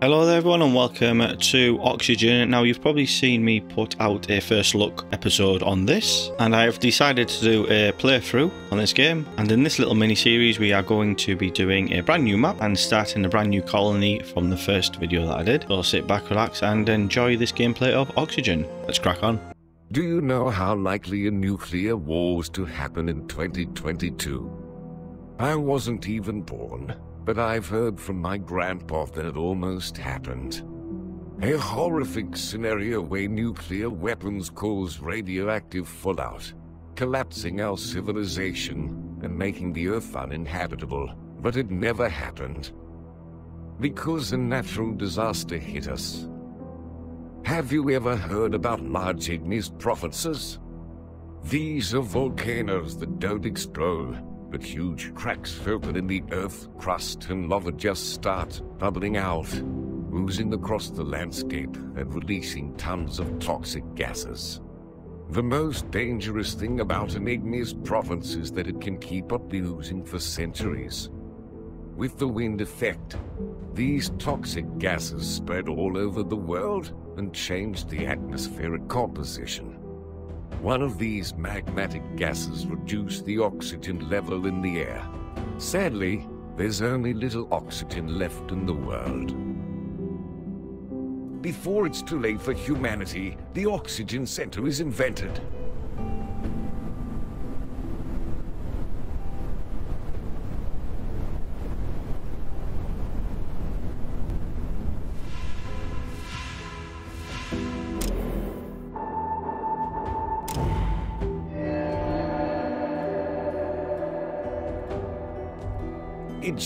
Hello there everyone and welcome to Oxygen. Now you've probably seen me put out a first look episode on this and I have decided to do a playthrough on this game and in this little mini series we are going to be doing a brand new map and starting a brand new colony from the first video that I did. So sit back, relax and enjoy this gameplay of Oxygen. Let's crack on. Do you know how likely a nuclear war is to happen in 2022? I wasn't even born, but I've heard from my grandpa that it almost happened. A horrific scenario where nuclear weapons cause radioactive fallout, collapsing our civilization and making the Earth uninhabitable. But it never happened. Because a natural disaster hit us, have you ever heard about large igneous provinces? These are volcanoes that don't explode, but huge cracks filtered in the earth crust and lava just start bubbling out, oozing across the landscape and releasing tons of toxic gases. The most dangerous thing about an igneous province is that it can keep up the oozing for centuries. With the wind effect, these toxic gases spread all over the world and changed the atmospheric composition. One of these magmatic gases reduced the oxygen level in the air. Sadly, there's only little oxygen left in the world. Before it's too late for humanity, the Oxygen Center is invented.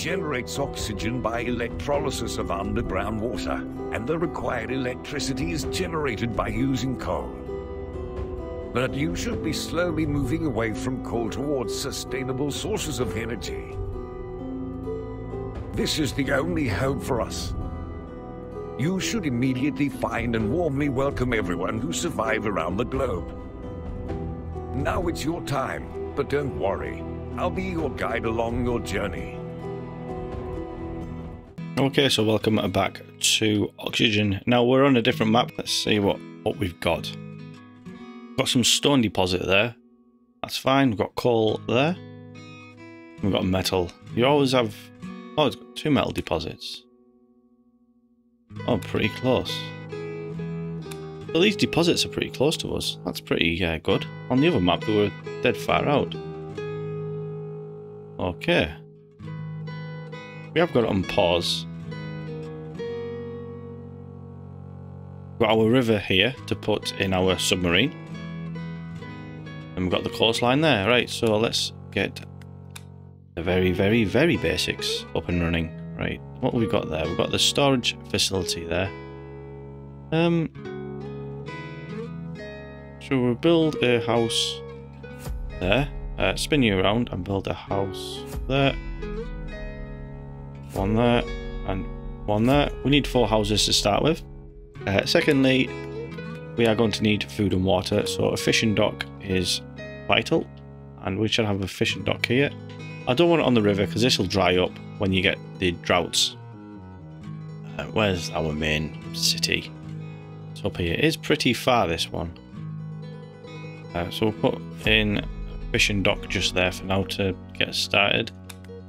Generates oxygen by electrolysis of underground water, and the required electricity is generated by using coal. But you should be slowly moving away from coal towards sustainable sources of energy. This is the only hope for us. You should immediately find and warmly welcome everyone who survived around the globe. Now it's your time, but don't worry. I'll be your guide along your journey. Okay, so welcome back to Oxygen. Now we're on a different map. Let's see what, what we've got. Got some stone deposit there. That's fine. We've got coal there. We've got metal. You always have... Oh, it's got two metal deposits. Oh, pretty close. Well, these deposits are pretty close to us. That's pretty uh, good. On the other map, they were dead far out. Okay. We have got it on pause. Got our river here to put in our submarine. And we've got the coastline there. Right, so let's get the very, very, very basics up and running. Right, what have we got there? We've got the storage facility there. Um, so we'll build a house there. Uh, spin you around and build a house there. One there and one there. We need four houses to start with. Uh, secondly, we are going to need food and water, so a fishing dock is vital, and we should have a fishing dock here. I don't want it on the river because this will dry up when you get the droughts. Uh, where's our main city? It's up here. It is pretty far, this one. Uh, so we'll put in a fishing dock just there for now to get started.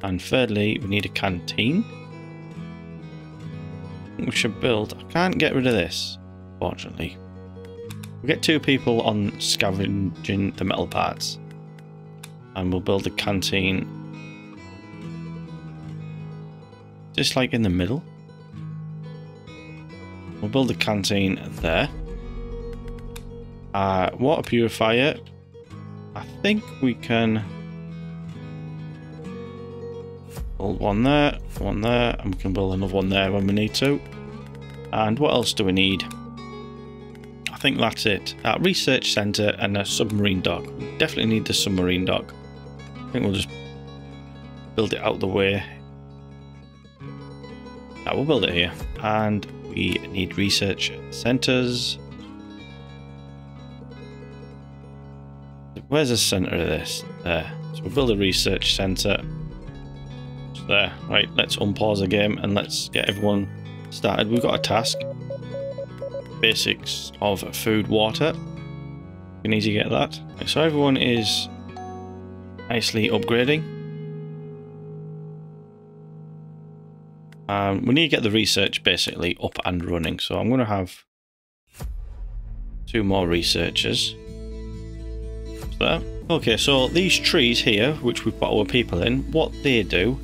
And thirdly, we need a canteen. We should build... I can't get rid of this, fortunately. We'll get two people on scavenging the metal parts. And we'll build a canteen. Just like in the middle. We'll build a canteen there. Uh, water purifier. I think we can build one there, one there, and we can build another one there when we need to. And what else do we need? I think that's it. A research centre and a submarine dock. We definitely need the submarine dock. I think we'll just build it out the way. Now we'll build it here. And we need research centres. Where's the centre of this? There. So we'll build a research centre. There. Right, let's unpause the game and let's get everyone started. We've got a task. Basics of food, water. We need to get that. So everyone is nicely upgrading. Um, we need to get the research basically up and running. So I'm going to have two more researchers. There. Okay, so these trees here, which we've put our people in, what they do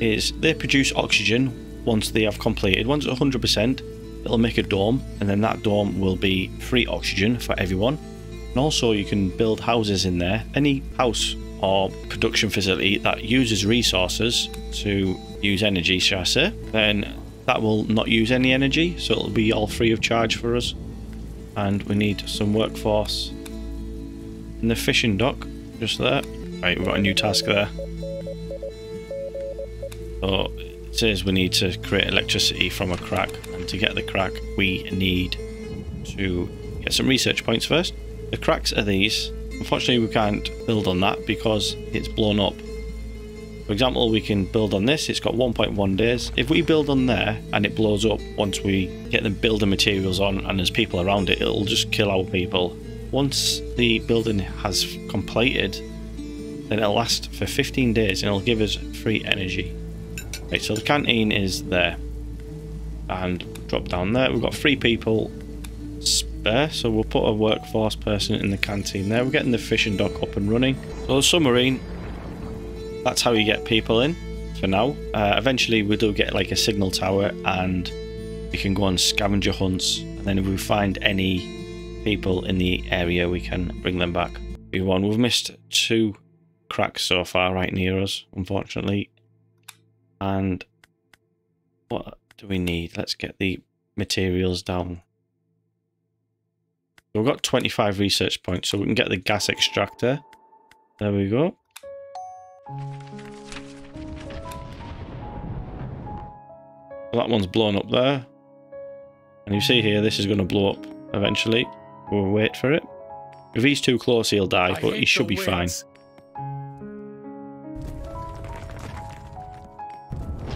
is they produce oxygen once they have completed. Once 100%, it'll make a dome, and then that dome will be free oxygen for everyone. And also you can build houses in there. Any house or production facility that uses resources to use energy, shall I say, then that will not use any energy, so it'll be all free of charge for us and we need some workforce in the fishing dock, just there. Right, we've got a new task there. So it says we need to create electricity from a crack, and to get the crack, we need to get some research points first. The cracks are these. Unfortunately, we can't build on that because it's blown up. For example, we can build on this, it's got 1.1 days. If we build on there and it blows up once we get the building materials on and there's people around it, it'll just kill our people. Once the building has completed, then it'll last for 15 days and it'll give us free energy. Right, so the canteen is there. And drop down there, we've got three people spare, so we'll put a workforce person in the canteen there. We're getting the fishing dock up and running. So the submarine that's how you get people in for now. Uh, eventually, we do get like a signal tower, and we can go on scavenger hunts. And then if we find any people in the area, we can bring them back. We. We've missed two cracks so far right near us, unfortunately. And what do we need? Let's get the materials down. We've got 25 research points, so we can get the gas extractor. There we go. that one's blown up there. And you see here, this is going to blow up eventually. We'll wait for it. If he's too close, he'll die, but he should be fine.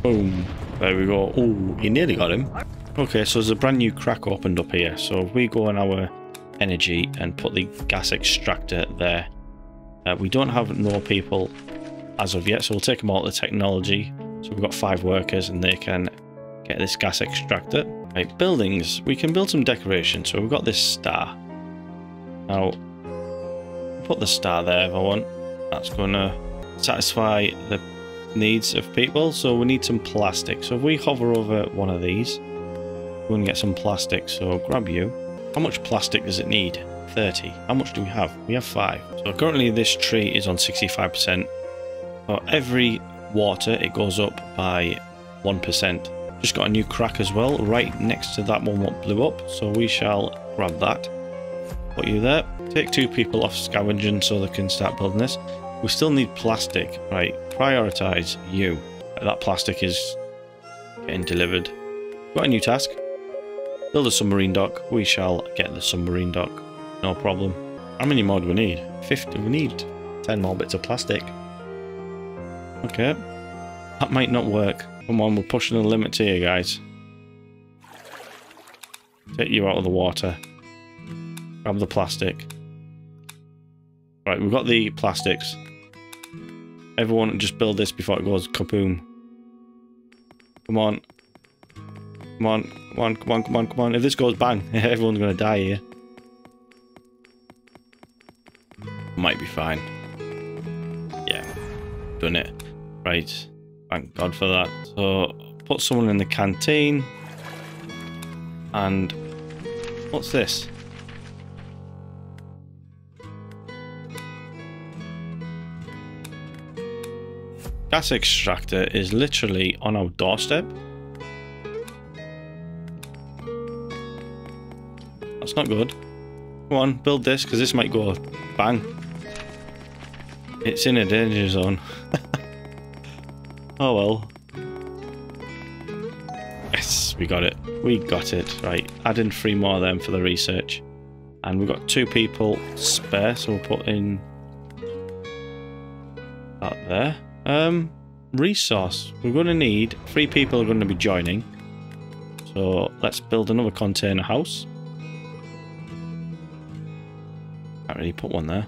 Boom. There we go. Oh, he nearly got him. Okay, so there's a brand new crack opened up here. So if we go on our energy and put the gas extractor there, uh, we don't have no people as of yet, so we'll take them all to the technology. So we've got five workers and they can get this gas extractor. Right, buildings. We can build some decoration. So we've got this star. Now, put the star there if I want. That's going to satisfy the needs of people. So we need some plastic. So if we hover over one of these, we can get some plastic. So grab you. How much plastic does it need? 30. How much do we have? We have 5. So currently this tree is on 65%. For every water, it goes up by 1%. Just got a new crack as well, right next to that one what blew up. So we shall grab that. Put you there. Take two people off scavenging so they can start building this. We still need plastic. Right, prioritize you. That plastic is getting delivered. Got a new task. Build a submarine dock. We shall get the submarine dock. No problem. How many more do we need? 50. We need 10 more bits of plastic. Okay. That might not work. Come on, we're pushing the limits here, guys. Take you out of the water. Grab the plastic. Right, we've got the plastics. Everyone just build this before it goes kaboom. Come on. Come on, come on, come on, come on, come on. If this goes bang, everyone's going to die here. Might be fine. Yeah, done it. Right. Thank God for that. So, put someone in the canteen. And what's this? Gas extractor is literally on our doorstep. That's not good. Come on, build this, because this might go bang. It's in a danger zone. Oh well. Yes, we got it. We got it. Right, add in three more of them for the research. And we've got two people spare, so we'll put in that there. Um, resource. We're going to need, three people are going to be joining. So let's build another container house. Can't really put one there.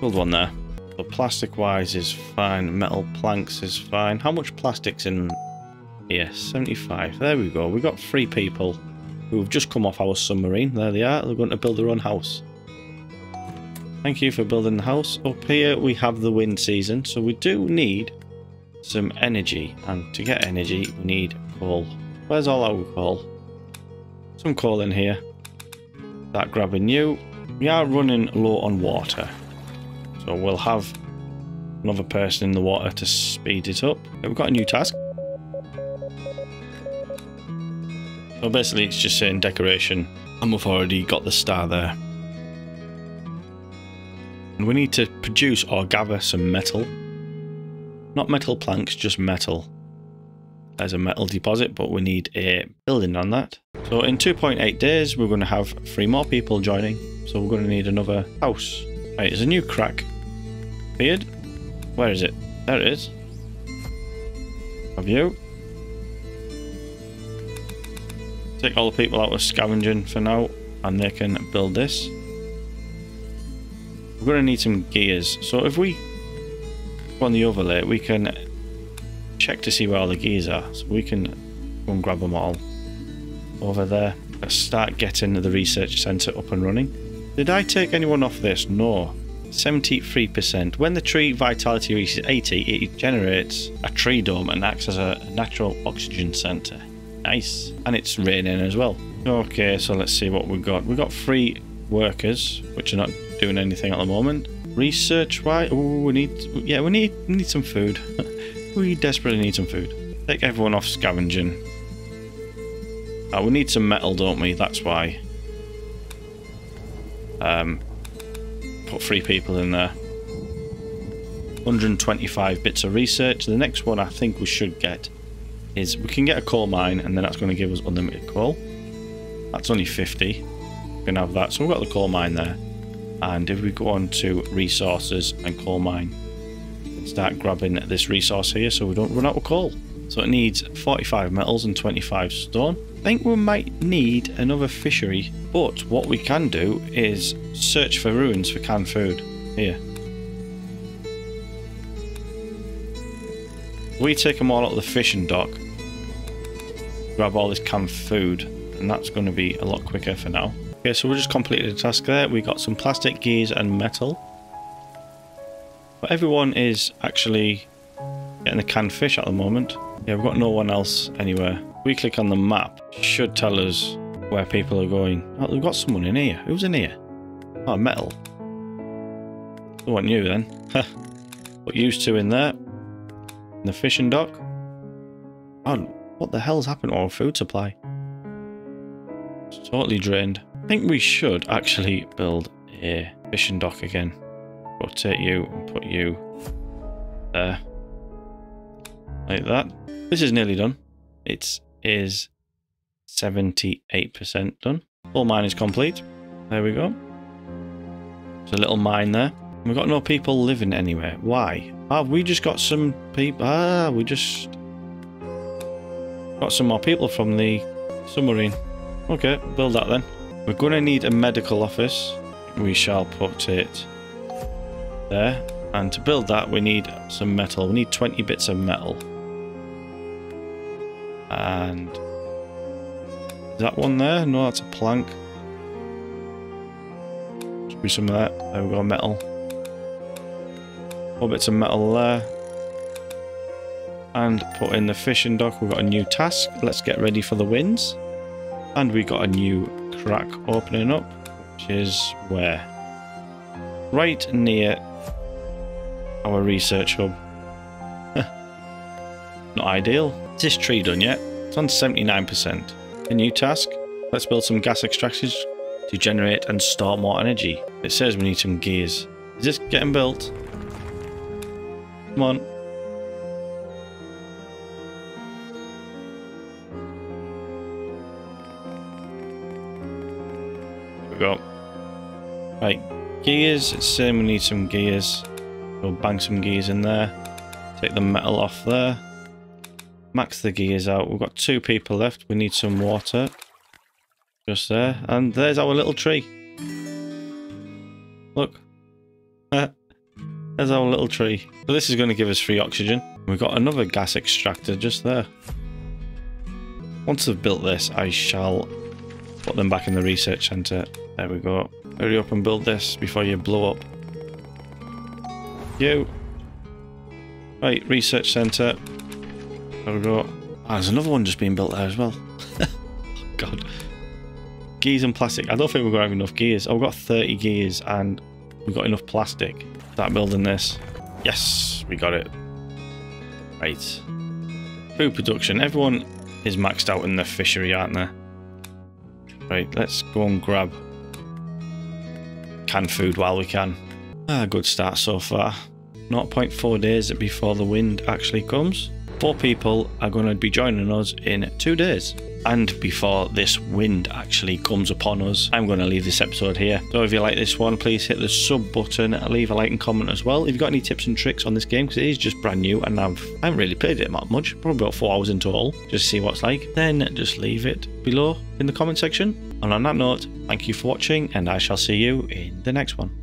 Build one there. So plastic wise is fine, metal planks is fine. How much plastic's in Yes, 75. There we go. We've got three people who've just come off our submarine. There they are. They're going to build their own house. Thank you for building the house. Up here we have the wind season, so we do need some energy. And to get energy, we need coal. Where's all our coal? Some coal in here. That grabbing you. We are running low on water. So we'll have another person in the water to speed it up. We've got a new task. So basically it's just saying decoration and we've already got the star there. And we need to produce or gather some metal. Not metal planks, just metal. There's a metal deposit, but we need a building on that. So in 2.8 days, we're going to have three more people joining. So we're going to need another house. Right, there's a new crack. Beard? Where is it? There it is. Have you? Take all the people out of scavenging for now, and they can build this. We're going to need some gears. So if we go on the overlay, we can check to see where all the gears are. So we can go and grab them all over there. Let's start getting the research centre up and running. Did I take anyone off this? No. 73%. When the tree vitality reaches 80, it generates a tree dome and acts as a natural oxygen centre. Nice. And it's raining as well. Okay, so let's see what we've got. We've got three workers, which are not doing anything at the moment. Research why? Oh, we need yeah, we need we need some food. we desperately need some food. Take everyone off scavenging. Oh, we need some metal, don't we? That's why. Um, put three people in there. 125 bits of research. The next one I think we should get is we can get a coal mine and then that's going to give us unlimited coal. That's only 50. We can have that. So we've got the coal mine there. And if we go on to resources and coal mine, start grabbing this resource here so we don't run out of coal. So it needs 45 metals and 25 stone. I think we might need another fishery, but what we can do is search for ruins for canned food. Here. We take them all out of the fishing dock, grab all this canned food, and that's going to be a lot quicker for now. Okay, so we just completed the task there. We got some plastic gears and metal. But everyone is actually getting the canned fish at the moment. Yeah, we've got no one else anywhere. We click on the map, should tell us where people are going. Oh, we've got someone in here. Who's in here? Oh, metal. It wasn't you then. Put used to in there. In the fishing dock. Oh, what the hell's happened to our food supply? Totally drained. I think we should actually build a fishing dock again. Rotate you and put you there. Like that. This is nearly done. It is 78% done. All mine is complete. There we go. There's a little mine there. We've got no people living anywhere. Why? Ah, we just got some people. Ah, we just got some more people from the submarine. Okay, build that then. We're going to need a medical office. We shall put it there. And to build that, we need some metal. We need 20 bits of metal. And is that one there? No, that's a plank. Should be some of that. There we go, metal. Four bits of metal there. And put in the fishing dock. We've got a new task. Let's get ready for the winds. And we got a new crack opening up, which is where? Right near our research hub. Not ideal. Is this tree done yet? It's on 79%. A new task. Let's build some gas extractors to generate and store more energy. It says we need some gears. Is this getting built? Come on. Right, gears. Saying we need some gears. We'll bang some gears in there. Take the metal off there. max the gears out. We've got two people left. We need some water. Just there. And there's our little tree. Look. there's our little tree. So this is going to give us free oxygen. We've got another gas extractor just there. Once I've built this, I shall put them back in the research centre. There we go. Hurry up and build this before you blow up. You. Right, research centre. There we go. Ah, there's another one just being built there as well. oh, God. Gears and plastic. I don't think we're going to have enough gears. Oh, we've got 30 gears and we've got enough plastic. Start building this. Yes, we got it. Right. Food production. Everyone is maxed out in the fishery, aren't they? Right, let's go and grab canned food while we can. Ah, good start so far. 0.4 days before the wind actually comes. Four people are going to be joining us in two days. And before this wind actually comes upon us, I'm going to leave this episode here. So if you like this one, please hit the sub button, leave a like and comment as well. If you've got any tips and tricks on this game, because it is just brand new and I've, I haven't really played it that much, probably about four hours in total, just to see what it's like, then just leave it below in the comment section. And on that note, thank you for watching and I shall see you in the next one.